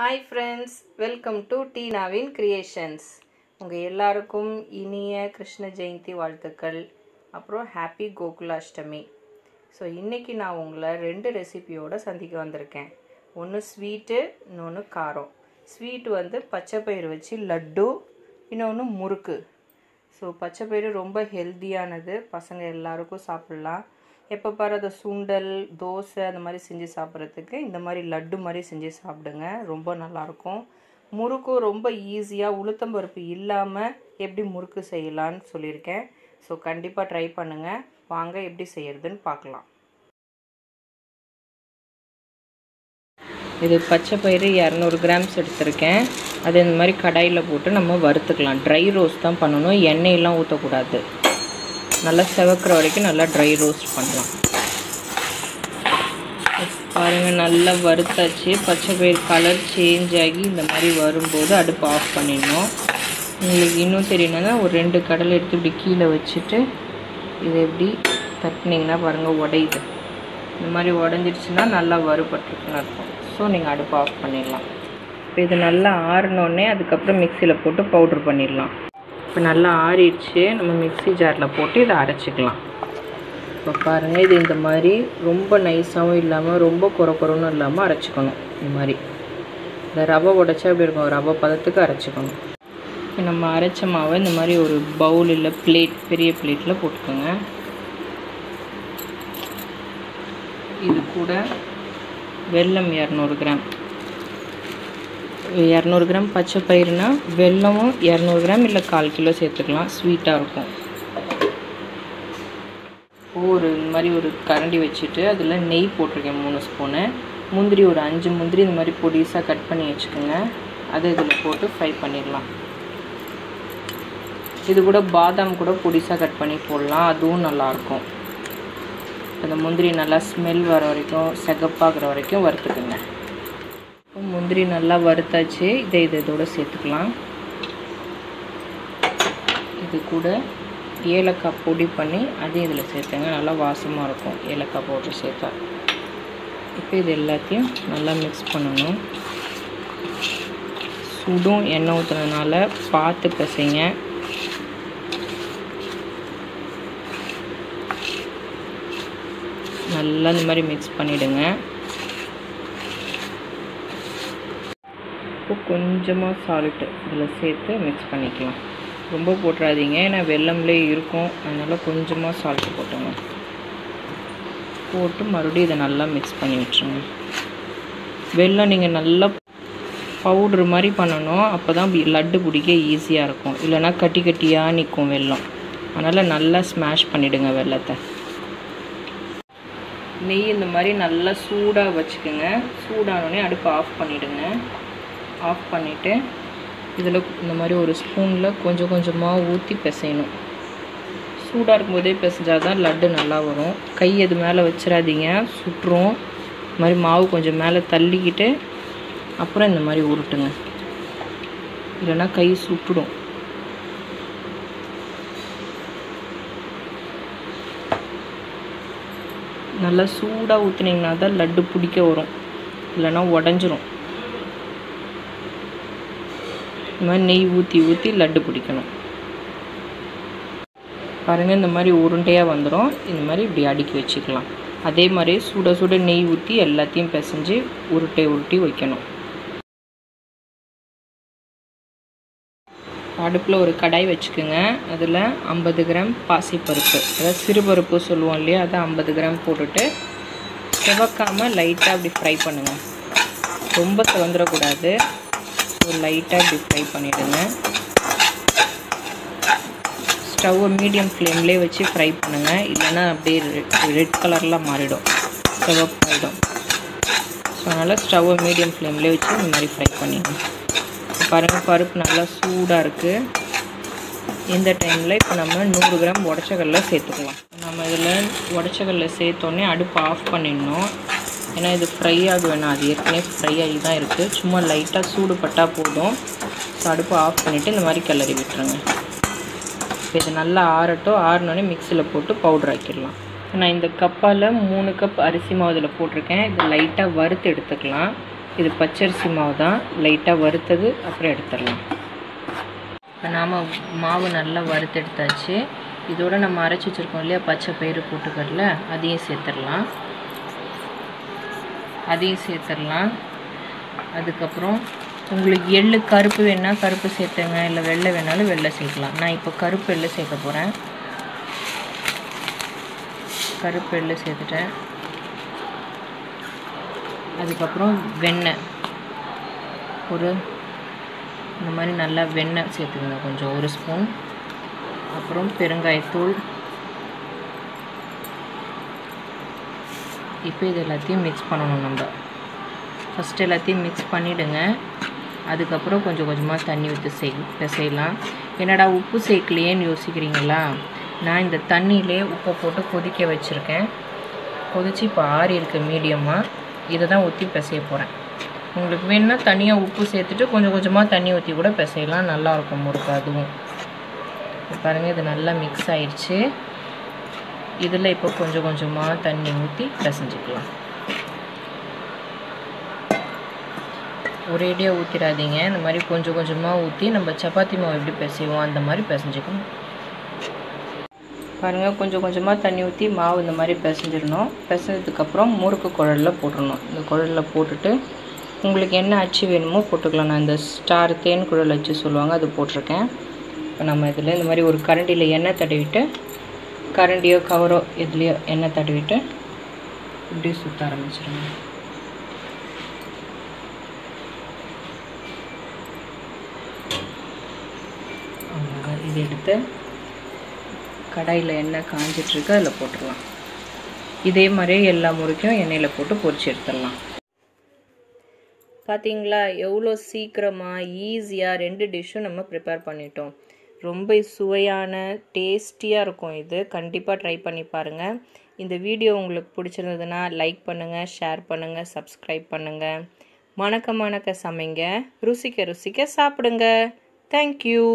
Hi friends welcome to டீனாவின் creations உங்கள் எல்லாருக்கும் இனிய கிருஷ்ண ஜெயந்தி வாழ்த்துக்கள். அப்புறம் ஹாப்பி கோகுலாஷ்டமி. ஸோ இன்றைக்கி நான் உங்களை ரெண்டு ரெசிபியோடு சந்திக்க வந்திருக்கேன். ஒன்று ஸ்வீட்டு இன்னொன்று காரம். ஸ்வீட் வந்து பச்சைப்பயிறு வச்சு லட்டு இன்னொன்று முறுக்கு. ஸோ பச்சை பயிறு ரொம்ப ஹெல்த்தியானது பசங்க எல்லாருக்கும் சாப்பிட்லாம். எப்போ பாரு அதை சுண்டல் தோசை அந்த மாதிரி செஞ்சு சாப்பிட்றதுக்கு இந்த மாதிரி லட்டு மாதிரி செஞ்சு சாப்பிடுங்க. ரொம்ப நல்லாயிருக்கும். முறுக்கும் ரொம்ப ஈஸியாக உளுத்தம்பருப்பு இல்லாமல் எப்படி முறுக்கு செய்யலான்னு சொல்லியிருக்கேன். ஸோ கண்டிப்பாக ட்ரை பண்ணுங்கள் வாங்க எப்படி செய்கிறதுன்னு பார்க்கலாம். இது பச்சை பயிறு இரநூறு கிராம்ஸ் எடுத்திருக்கேன். அது இந்த மாதிரி கடாயில் போட்டு நம்ம வறுத்துக்கலாம். ட்ரை ரோஸ்ட் தான் பண்ணணும். எண்ணெயெல்லாம் ஊற்றக்கூடாது நல்லா செவக்கிற வரைக்கும் நல்லா ட்ரை ரோஸ்ட் பண்ணலாம். பாருங்கள் நல்லா வறுத்தாச்சு. பச்சை பயிர் கலர் சேஞ்ச் ஆகி இந்த மாதிரி வரும்போது அடுப்பு ஆஃப் பண்ணிடணும். உங்களுக்கு இன்னும் தெரியணும்னா ஒரு ரெண்டு கடலை எடுத்து இப்படி கீழே வச்சுட்டு இதை எப்படி தட்டினீங்கன்னா பாருங்கள் உடையுது. இந்த மாதிரி உடஞ்சிடுச்சுன்னா நல்லா வறுபட்டுருக்குன்னு இருக்கும் ஸோ நீங்கள் அடுப்பு ஆஃப் பண்ணிடலாம். இப்போ இது நல்லா ஆறினோடனே அதுக்கப்புறம் மிக்சியில் போட்டு பவுட்ரு பண்ணிடலாம். இப்போ நல்லா ஆறிடுச்சு. நம்ம மிக்ஸி ஜாரில் போட்டு இதை அரைச்சிக்கலாம். இப்போ பாருங்கள் இது இந்த மாதிரி ரொம்ப நைஸாகவும் இல்லாமல் ரொம்ப குறை குறைன்னு இல்லாமல் அரைச்சிக்கணும். இந்த மாதிரி. இந்த ரவை உடச்சா அப்படி இருக்கும்? ரவை பதத்துக்கு அரைச்சிக்கணும். இப்போ நம்ம அரைச்ச மாவை இந்த மாதிரி ஒரு பவுல் இல்லை பிளேட் பெரிய பிளேட்டில் போட்டுக்கோங்க. இது கூட வெல்லம் இரநூறு கிராம். இரநூறு கிராம் பச்சை பயிறுனா வெல்லமும் இரநூறு கிராம் இல்லை கால் கிலோ சேர்த்துக்கலாம். ஸ்வீட்டாக இருக்கும். ஒரு இந்த மாதிரி ஒரு கரண்டி வச்சுட்டு அதில் நெய் போட்டிருக்கேன் மூணு ஸ்பூனு முந்திரி ஒரு அஞ்சு முந்திரி இந்த மாதிரி பொடிசாக கட் பண்ணி வச்சுக்கோங்க. அதை இதில் போட்டு ஃப்ரை பண்ணிடலாம். இது கூட பாதாம் கூட பொடிசாக கட் பண்ணி போடலாம். அதுவும் நல்லாயிருக்கும் அந்த முந்திரி நல்லா ஸ்மெல் வர வரைக்கும் செகப்பாகிற வரைக்கும் வறுத்துக்குங்க. முந்திரி நல்லா வறுத்தாச்சு. இதை இதை இதோட சேர்த்துக்கலாம். இது கூட ஏலக்காய் பொடி பண்ணி அதையும் இதில் சேர்த்துங்க. நல்லா வாசமாக இருக்கும் ஏலக்காய் போட்டு சேர்த்தா. இப்போ இது எல்லாத்தையும் நல்லா மிக்ஸ் பண்ணணும். சுடும் எண்ணெய் ஊற்றுறதுனால பார்த்து பசைங்க. நல்லா இந்த மாதிரி மிக்ஸ் பண்ணிவிடுங்க இப்போ கொஞ்சமாக சால்ட்டு இதில் சேர்த்து மிக்ஸ் பண்ணிக்கலாம். ரொம்ப போட்டுறாதீங்க ஏன்னா வெள்ளம்லேயே இருக்கும். அதனால் கொஞ்சமாக சால்ட்டு போட்டுங்க போட்டு மறுபடியும் இதை நல்லா மிக்ஸ் பண்ணி விட்டுருங்க. வெல்லம் நீங்கள் நல்லா பவுட்ரு மாதிரி பண்ணணும். அப்போ தான் லட்டு பிடிக்க ஈஸியாக இருக்கும். இல்லைனா கட்டி கட்டியாக நிற்கும் வெல்லம். அதனால் நல்லா ஸ்மாஷ் பண்ணிவிடுங்க வெள்ளத்தை நெய் இந்த மாதிரி நல்லா சூடாக வச்சுக்கோங்க. சூடானோடனே அடுப்பு ஆஃப் பண்ணிவிடுங்க ஆஃப் பண்ணிவிட்டு இதில் இந்த மாதிரி ஒரு ஸ்பூனில் கொஞ்சம் கொஞ்சமாக ஊற்றி பிசையணும். சூடாக இருக்கும்போதே பிசைஞ்சால் தான் லட்டு நல்லா வரும். கை அது மேலே வச்சிடாதீங்க. சுட்டுரும். இது மாதிரி மாவு கொஞ்சம் மேலே தள்ளிக்கிட்டு அப்புறம் இந்த மாதிரி உருட்டுங்க. இல்லைன்னா கை சுட்டுடும். நல்லா சூடாக ஊற்றுனீங்கன்னா தான் லட்டு பிடிக்க வரும். இல்லைன்னா உடஞ்சிரும். இந்த மாதிரி நெய் ஊற்றி ஊற்றி லட்டு பிடிக்கணும். பாருங்கள் இந்த மாதிரி உருண்டையாக வந்துடும் இந்த மாதிரி இப்படி அடுக்கி வச்சுக்கலாம். அதே மாதிரி சுட சுட நெய் ஊற்றி எல்லாத்தையும் பிசைஞ்சு உருட்டை உருட்டி வைக்கணும். அடுப்பில் ஒரு கடாய் வச்சுக்கோங்க. அதில் ஐம்பது கிராம் பாசிப்பருப்பு. அதாவது சிறுபருப்பு சொல்லுவோம் இல்லையா? அதை ஐம்பது கிராம் போட்டுட்டு செவக்காமல் லைட்டாக அப்படி ஃப்ரை பண்ணுங்கள் ரொம்ப செவந்துடக்கூடாது ஸோ லைட்டாக இப்படி ஃப்ரை பண்ணிவிடுங்க ஸ்டவ்வை மீடியம் ஃப்ளேம்லேயே வச்சு ஃப்ரை பண்ணுங்கள் இல்லைன்னா அப்படியே ரெட் கலரில் மாறிடும். சிவப்பாயிடும் ஸோ அதனால் ஸ்டவ்வை மீடியம் ஃப்ளேம்லேயே வச்சு இந்த மாதிரி ஃப்ரை பண்ணிடுங்க. பாருங்கள் பருப்பு நல்லா சூடாக இருக்குது இந்த டைமில் இப்போ நம்ம நூறு கிராம் உடச்சக்கல்ல சேர்த்துக்கலாம். நம்ம இதில் உடச்சக்கல்ல சேர்த்தோன்னே அடுப்பு ஆஃப் பண்ணிடணும். ஏன்னா இது ஃப்ரை ஆக வேணாம் அது ஏற்கனவே ஃப்ரை ஆகி தான் இருக்குது சும்மா லைட்டாக சூடு பட்டால் போதும். ஸோ அடுப்பு ஆஃப் பண்ணிவிட்டு இந்த மாதிரி கிளறி விட்டுருங்க. இப்போ இது நல்லா ஆறட்டும். ஆறினோடனே மிக்சியில் போட்டு பவுடர் ஆக்கிடலாம். நான் இந்த கப்பால் மூணு கப் அரிசி மாவு இதில் போட்டிருக்கேன். இது லைட்டாக வறுத்து எடுத்துக்கலாம். இது பச்சரிசி மாவு தான். லைட்டாக வறுத்தது அப்புறம் எடுத்துடலாம். இப்போ நாம் மாவு நல்லா வறுத்து எடுத்தாச்சு. இதோட நம்ம அரைச்சி வச்சுருக்கோம் இல்லையா? பச்சை பயிறு போட்டுக்கடல. அதையும் சேர்த்துடலாம். அதையும் சேர்த்துடலாம். அதுக்கப்புறம் உங்களுக்கு எள்ளு கருப்பு வேணால் கருப்பு சேர்த்துங்க இல்லை வெள்ளை வேணாலும் வெள்ளை சேர்க்கலாம். நான் இப்போ கருப்பு எள்ளு சேர்க்க போகிறேன் கருப்பு எள்ளு சேர்த்துட்டேன். அதுக்கப்புறம் வெண்ணெய். ஒரு இந்த மாதிரி நல்லா வெண்ணெய் சேர்த்துக்கணும் கொஞ்சம் ஒரு ஸ்பூன். அப்புறம் பெருங்காயத்தூள். இப்போ இது எல்லாத்தையும் மிக்ஸ் பண்ணணும் நம்ம. ஃபஸ்ட்டு எல்லாத்தையும் மிக்ஸ் பண்ணிவிடுங்க அதுக்கப்புறம் கொஞ்சம் கொஞ்சமாக தண்ணி ஊற்றி செய் பிசையலாம். என்னடா உப்பு சேர்க்கலையேன்னு யோசிக்கிறீங்களா? நான் இந்த தண்ணியிலே உப்பை போட்டு கொதிக்க வச்சுருக்கேன். கொதித்து இப்போ ஆறி இருக்கு மீடியமாக இதை தான் ஊற்றி பிசைய போகிறேன் உங்களுக்கு வேணும்னா தனியாக உப்பு சேர்த்துட்டு கொஞ்சம் கொஞ்சமாக தண்ணி ஊற்றி கூட பிசையலாம். நல்லாயிருக்கும் முறுக்கு அதுவும். பாருங்கள் இது நல்லா மிக்ஸ் ஆயிடுச்சு இதில் இப்போ கொஞ்சம் கொஞ்சமாக தண்ணி ஊற்றி பிசைஞ்சிக்கலாம். ஒரேடியாக ஊற்றிடாதீங்க இந்த மாதிரி கொஞ்சம் கொஞ்சமாக ஊற்றி நம்ம சப்பாத்தி மாவு எப்படி பிசைவோம் அந்த மாதிரி பிசைஞ்சிக்கணும். பாருங்கள் கொஞ்சம் கொஞ்சமாக தண்ணி ஊற்றி மாவு இந்த மாதிரி பிசைஞ்சிடணும். பிசைஞ்சதுக்கப்புறம் முறுக்கு குழலில் போட்டுடணும். இந்த குழலில் போட்டுட்டு உங்களுக்கு என்ன அச்சு வேணுமோ போட்டுக்கலாம். நான் இந்த ஸ்டார் தேன் குழல் அச்சு சொல்லுவாங்க அது போட்டிருக்கேன். இப்போ நம்ம இதில் இந்த மாதிரி ஒரு கரண்டியில் எண்ணெய் தடவிட்டு கரண்டியோ கவரோ எதுலேயோ எண்ணெய் தடவிட்டு இப்படி சுற்ற ஆரம்பிச்சிடுங்க இது எடுத்து கடாயில் எண்ணெய் காஞ்சிட்ருக்கு அதில் போட்டுடலாம். இதே மாதிரியே எல்லா முறுக்கையும் எண்ணெயில் போட்டு பொரிச்சு எடுத்துடலாம். பார்த்தீங்களா எவ்வளோ சீக்கிரமாக ஈஸியாக ரெண்டு டிஷ்ஷும் நம்ம ப்ரிப்பேர் பண்ணிட்டோம். ரொம்ப சுவையான டேஸ்டியாக இருக்கும் இது. கண்டிப்பாக ட்ரை பண்ணி பாருங்கள் இந்த வீடியோ உங்களுக்கு பிடிச்சிருந்ததுன்னா லைக் பண்ணுங்கள் ஷேர் பண்ணுங்கள் சப்ஸ்கிரைப் பண்ணுங்கள் மணக்க மணக்க சமைங்க. ருசிக்க ருசிக்க சாப்பிடுங்க. தேங்க்யூ